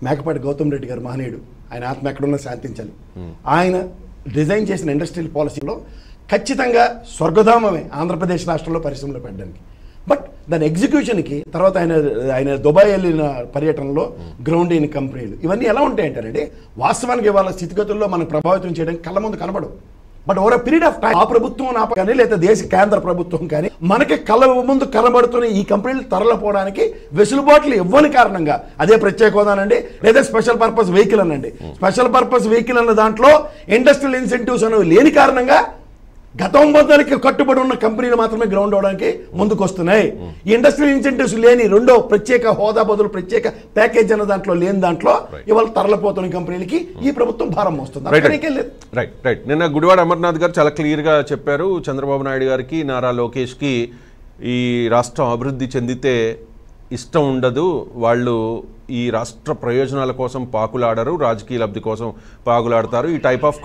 మేకపాటి గౌతమ్ రెడ్డి గారు మహనీయుడు. ఆయన ఆత్మ ఎక్కడున్నా శాంతించాలి ఆయన డిజైన్ చేసిన ఇండస్ట్రియల్ పాలసీలో ఖచ్చితంగా స్వర్గధామమే ఆంధ్రప్రదేశ్ రాష్ట్రంలో పరిశ్రమలు పెట్టడానికి. బట్ దాని ఎగ్జిక్యూషన్కి తర్వాత ఆయన ఆయన దుబాయ్ వెళ్ళిన పర్యటనలో గ్రౌండ్ అయిన కంపెనీలు ఇవన్నీ ఎలా ఉంటాయంటారండి వాస్తవానికి ఇవాళ స్థితిగతుల్లో మనం ప్రభావితం చేయడానికి కళ్ళ ముందు కనబడవు. But over period of time ఆ ప్రభుత్వం నా కానీ లేదా దేశ కేంద్ర ప్రభుత్వం కానీ మనకి కళ్ళ ముందు కనబడుతున్న ఈ కంపెనీలు తరలిపోవడానికి వెసులుబాట్లు ఇవ్వని కారణంగా అదే ప్రత్యేక హోదానండి లేదా స్పెషల్ పర్పస్ వెహికల్ అనండి. స్పెషల్ పర్పస్ వెహికల్ అన్న దాంట్లో ఇండస్ట్రియల్ ఇన్సెంటివ్స్ అనేవి లేని కారణంగా గత ఒప్పందానికి కట్టుబడి ఉన్న కంపెనీలు మాత్రమే గ్రౌండ్ అవడానికి ముందుకు వస్తున్నాయి ఇండస్ట్రియల్ ఇన్సెంటివ్స్ లేని రెండో ప్రత్యేక హోదా బదులు ప్రత్యేక ప్యాకేజ్ అన్న దాంట్లో లేని దాంట్లో ఇవాళ తరలిపోతున్న కంపెనీలకి ఈ ప్రభుత్వం భారం మోస్తుంది. రైట్ రైట్ రైట్ నిన్న గుడివాడ అమర్నాథ్ గారు చాలా క్లియర్గా చెప్పారు. చంద్రబాబు నాయుడు గారికి నారా లోకేష్కి ఈ రాష్ట్రం అభివృద్ధి చెందితే ఇష్టం ఉండదు. వాళ్ళు ఈ రాష్ట్ర ప్రయోజనాల కోసం పాకులాడరు రాజకీయ లబ్ధి కోసం పాకులాడతారు. ఈ టైప్ ఆఫ్